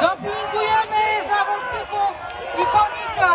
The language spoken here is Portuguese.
Dopingujemy zawodników i konika!